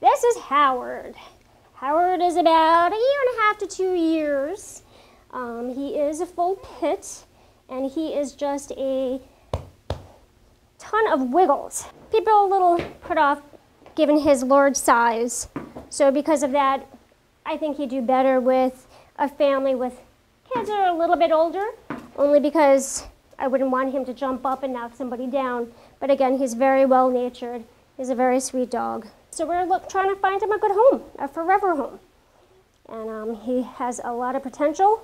This is Howard. Howard is about a year and a half to two years. Um, he is a full pit, and he is just a ton of wiggles. People are a little put off given his large size. So because of that, I think he'd do better with a family with kids that are a little bit older, only because I wouldn't want him to jump up and knock somebody down. But again, he's very well natured. He's a very sweet dog. So we're look, trying to find him a good home, a forever home. And um, he has a lot of potential.